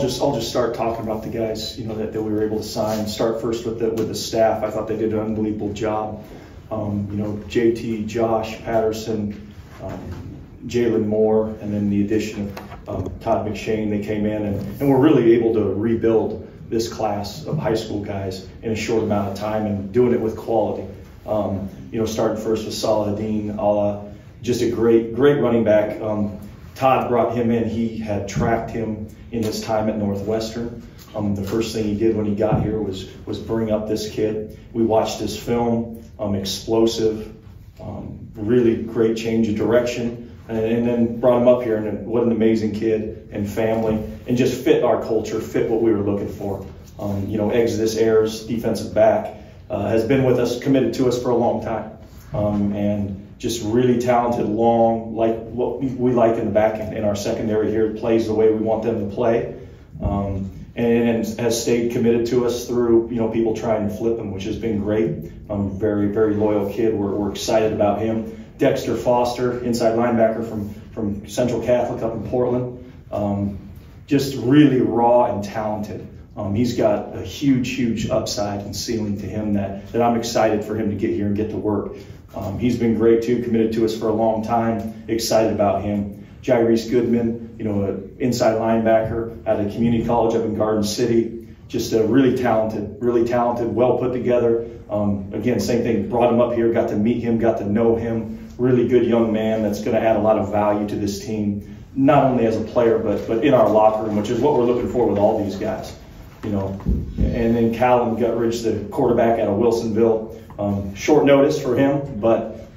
I'll just I'll just start talking about the guys you know that, that we were able to sign. Start first with the with the staff. I thought they did an unbelievable job. Um, you know, JT, Josh Patterson, um, Jalen Moore, and then the addition of um, Todd McShane. They came in and, and we're really able to rebuild this class of high school guys in a short amount of time and doing it with quality. Um, you know, starting first with Saladin, Allah, just a great great running back. Um, Todd brought him in. He had tracked him in his time at Northwestern. Um, the first thing he did when he got here was was bring up this kid. We watched his film, um, explosive, um, really great change of direction, and, and, then brought him up here. And what an amazing kid and family, and just fit our culture, fit what we were looking for. Um, you know, Exodus Ayers, defensive back, uh, has been with us, committed to us for a long time, um, and just really talented, long, like what we like in the back end in our secondary here. Plays the way we want them to play, um, and, and, has stayed committed to us through you know people trying to flip him, which has been great. Um, very very loyal kid. We're, we're excited about him. Dexter Foster, inside linebacker from from Central Catholic up in Portland. Um, just really raw and talented. Um, he's got a huge, huge upside and ceiling to him that, that I'm excited for him to get here and get to work. Um, he's been great too, committed to us for a long time. Excited about him. Jairus Goodman, you know, an inside linebacker at a community college up in Garden City. Just a really talented, really talented, well put together. Um, again, same thing. Brought him up here, got to meet him, got to know him. Really good young man that's going to add a lot of value to this team, not only as a player but but in our locker room, which is what we're looking for with all these guys. You know, and then Callum Guttridge, the quarterback out of Wilsonville um, short notice for him, but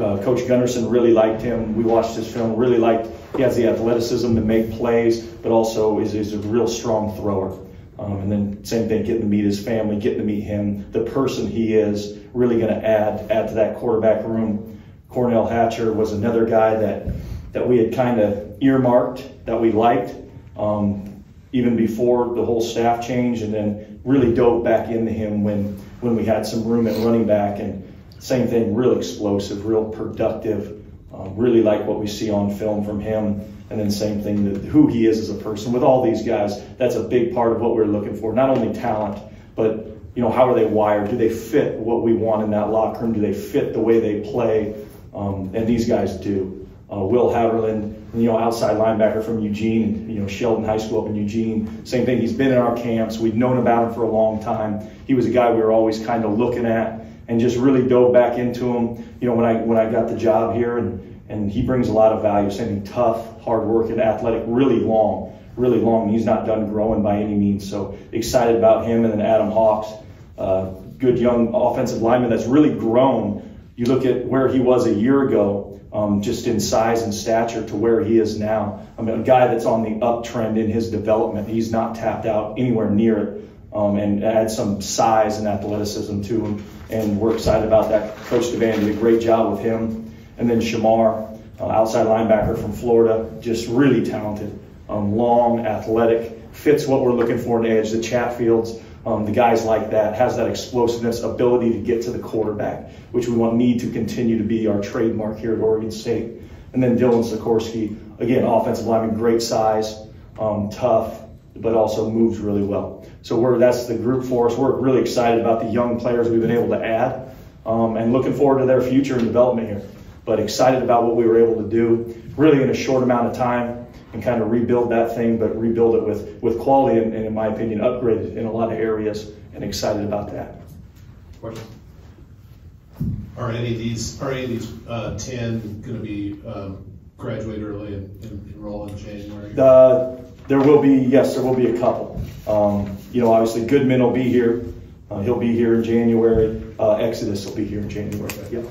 uh, Coach Gunderson really liked him. We watched his film, really liked. He has the athleticism to make plays, but also is, is a real strong thrower. Um, and then same thing, getting to meet his family, getting to meet him, the person he is, really going to add add to that quarterback room. Cornell Hatcher was another guy that that we had kind of earmarked that we liked. Um, even before the whole staff change, and then really dove back into him when when we had some room at running back. And same thing, real explosive, real productive. Uh, really like what we see on film from him. And then same thing, who he is as a person. With all these guys, that's a big part of what we're looking for. Not only talent, but you know how are they wired? Do they fit what we want in that locker room? Do they fit the way they play? Um, and these guys do. Uh, Will Haverland, you know, outside linebacker from Eugene, you know, Sheldon High School up in Eugene. Same thing. He's been in our camps. We've known about him for a long time. He was a guy we were always kind of looking at and just really dove back into him. You know, when I when I got the job here, and and he brings a lot of value. Same thing, tough, hard working, athletic, really long, really long. He's not done growing by any means. So excited about him. And then Adam Hawks, uh, good young offensive lineman that's really grown. You look at where he was a year ago um, just in size and stature to where he is now. I mean, a guy that's on the uptrend in his development. He's not tapped out anywhere near it, um, and add some size and athleticism to him. And we're excited about that. Coach Devan did a great job with him. And then Shamar, uh, outside linebacker from Florida, just really talented, um, long, athletic, fits what we're looking for in the edge. The Chatfields um, the guys like that has that explosiveness, ability to get to the quarterback, which we want need to continue to be our trademark here at Oregon State. And then Dylan Sikorsky, again, offensive lineman, great size, um, tough, but also moves really well. So we're that's the group for us. We're really excited about the young players we've been able to add, um, and looking forward to their future and development here. But excited about what we were able to do, really in a short amount of time and kind of rebuild that thing, but rebuild it with, with quality and, and in my opinion, upgraded in a lot of areas and excited about that. Questions? Are any of these, are any of these uh, 10 going to be um, graduate early and, and enroll in January? Uh, there will be, yes, there will be a couple. Um, you know, obviously Goodman will be here. Uh, he'll be here in January. Uh, Exodus will be here in January. Yep.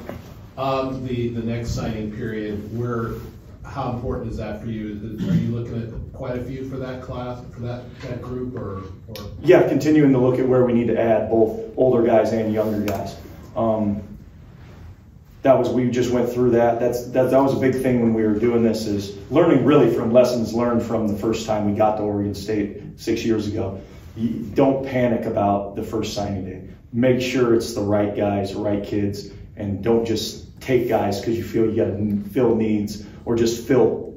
Um, the, the next signing period, we're how important is that for you? Are you looking at quite a few for that class, for that, that group, or, or? Yeah, continuing to look at where we need to add both older guys and younger guys. Um, that was we just went through that. That's that, that was a big thing when we were doing this is learning really from lessons learned from the first time we got to Oregon State six years ago. You don't panic about the first signing day. Make sure it's the right guys, right kids, and don't just take guys because you feel you got to fill needs or just fill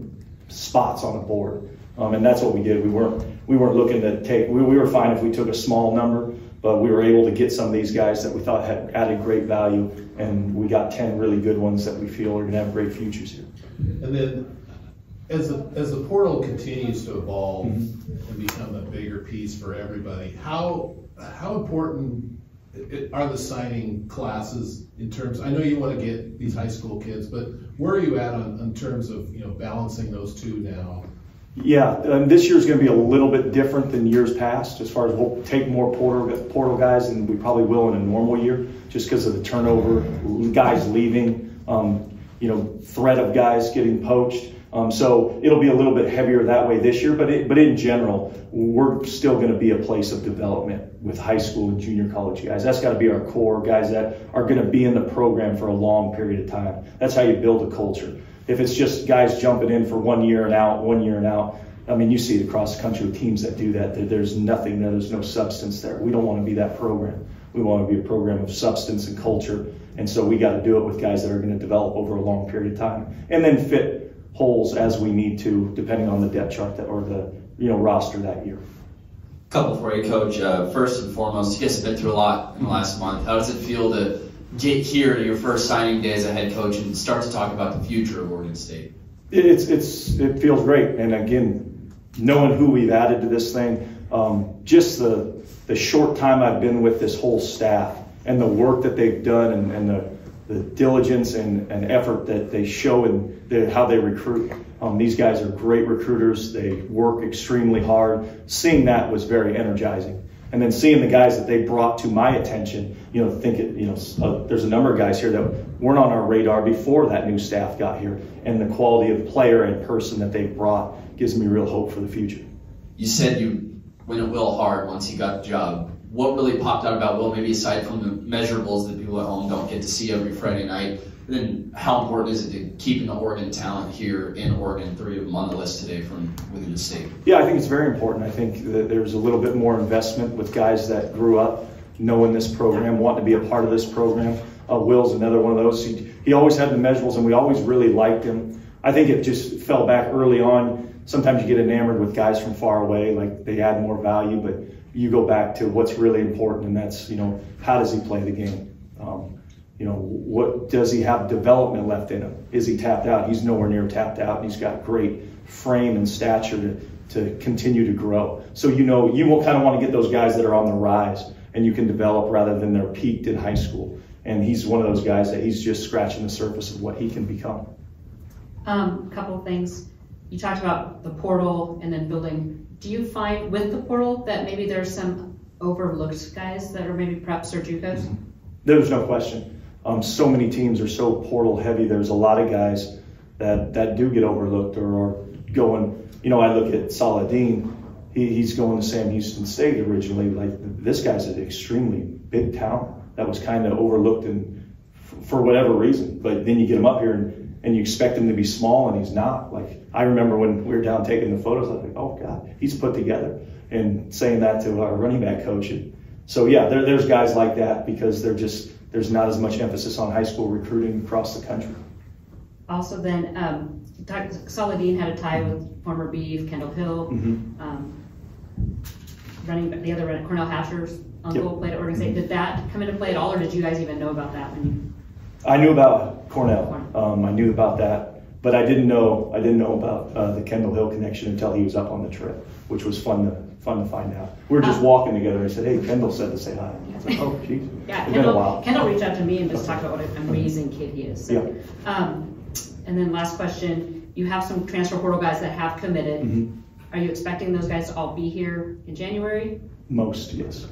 spots on a board. Um, and that's what we did. We weren't we weren't looking to take. We, we were fine if we took a small number, but we were able to get some of these guys that we thought had added great value, and we got ten really good ones that we feel are going to have great futures here. And then, as the, as the portal continues to evolve Mm-hmm. and become a bigger piece for everybody, how, how important i- are the signing classes in terms, I know you wanna get these high school kids, but where are you at on, in terms of, you know, balancing those two now? Yeah, um, this year's going to be a little bit different than years past as far as we'll take more portal, portal guys than we probably will in a normal year just because of the turnover, guys leaving, um, you know, threat of guys getting poached. Um, so it'll be a little bit heavier that way this year, but it, but in general, we're still going to be a place of development with high school and junior college guys. That's got to be our core guys that are going to be in the program for a long period of time. That's how you build a culture. If it's just guys jumping in for one year and out, one year and out, I mean, you see it across the country with teams that do that. There- There's nothing there. There's no substance there. We don't want to be that program. We want to be a program of substance and culture. And so we got to do it with guys that are going to develop over a long period of time and then fit holes as we need to, depending on the depth chart that, or the, you know, roster that year. Couple for you, Coach. Uh, first and foremost, you guys have been through a lot in the last month. How does it feel to get here to your first signing day as a head coach and start to talk about the future of Oregon State? It's it's it feels great, and again, knowing who we've added to this thing, um, just the the short time I've been with this whole staff and the work that they've done and, and the the diligence and, and effort that they show in the, how they recruit. Um, these guys are great recruiters. They work extremely hard. Seeing that was very energizing. And then seeing the guys that they brought to my attention, you know, think it, you know, uh, there's a number of guys here that weren't on our radar before that new staff got here, and the quality of player and person that they brought gives me real hope for the future. You said you went at Will hard once you got the job. What really popped out about Will, maybe aside from the measurables that people at home don't get to see every Friday night? Then how important is it to keeping the Oregon talent here in Oregon, three of them on the list today from within the state? Yeah, I think it's very important. I think that there's a little bit more investment with guys that grew up knowing this program, wanting to be a part of this program. Uh, Will's another one of those. He, he always had the measurables, and we always really liked him. I think it just fell back early on. Sometimes you get enamored with guys from far away, like they add more value, but you go back to what's really important, and that's, you know, how does he play the game? Um, you know, what does he have development left in him? Is he tapped out? He's nowhere near tapped out, and he's got great frame and stature to, to continue to grow. So, you know, you will kind of want to get those guys that are on the rise and you can develop rather than they're peaked in high school. And he's one of those guys that he's just scratching the surface of what he can become. Um, couple things. You talked about the portal and then building. Do you find with the portal that maybe there's some overlooked guys that are maybe preps or JUCOs? There's no question. Um, so many teams are so portal heavy. There's a lot of guys that, that do get overlooked or are going. You know, I look at Saladin. He, he's going to Sam Houston State originally. Like this guy's an extremely big talent that was kind of overlooked and for whatever reason. But then you get him up here and, and you expect him to be small and he's not. Like I remember when we were down taking the photos, I was like, oh God, he's put together. And saying that to our running back coach. And so yeah, there, there's guys like that because they're just there's not as much emphasis on high school recruiting across the country. Also, then um, Saladin had a tie with former Beav Kendall Hill. Mhm. Um, running the other Cornell Hatcher's uncle Yep. played at Oregon State. Did that come into play at all, or did you guys even know about that when you? I knew about Cornell. Um, I knew about that, but I didn't know I didn't know about uh, the Kendall Hill connection until he was up on the trip, which was fun to fun to find out. We were just Ah. walking together. and He said, "Hey, Kendall said to say hi." I was like, "Oh, geez, Yeah, it's been a Kendall, while." Kendall reached out to me and just talked about what an amazing kid he is. So, Yeah. Um, and then last question, you have some transfer portal guys that have committed. Mhm. Are you expecting those guys to all be here in January? Most, yes.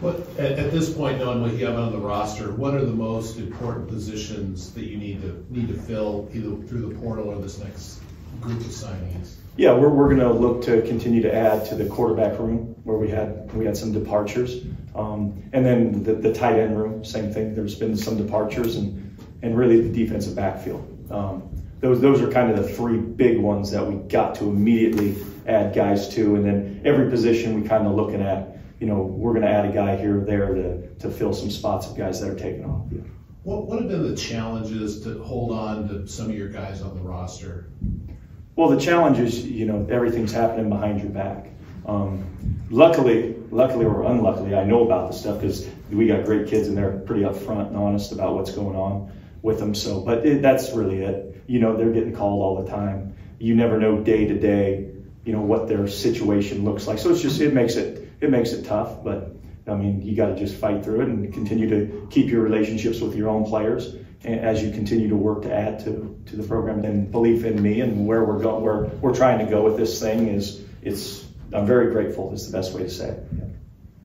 What, at, at this point, knowing what you have on the roster, what are the most important positions that you need to, need to fill either through the portal or this next group of signings? Yeah, we're, we're going to look to continue to add to the quarterback room where we had we had some departures, um, and then the, the tight end room, same thing. There's been some departures, and and really the defensive backfield. Um, those those are kind of the three big ones that we got to immediately add guys to, and then every position we kind of looking at. You know, we're going to add a guy here or there to to fill some spots of guys that are taking off. Yeah. What, what have been the challenges to hold on to some of your guys on the roster? Well, the challenge is, you know, everything's happening behind your back. Um, luckily, luckily or unluckily, I know about the stuff because we got great kids and they're pretty upfront and honest about what's going on with them. So, but it, that's really it. You know, they're getting called all the time. You never know day to day, you know, what their situation looks like. So it's just it makes it it makes it tough. But I mean, you got to just fight through it and continue to keep your relationships with your own players and as you continue to work to add to, to the program and belief in me and where we're going, where we're trying to go with this thing is it's, I'm very grateful is the best way to say it.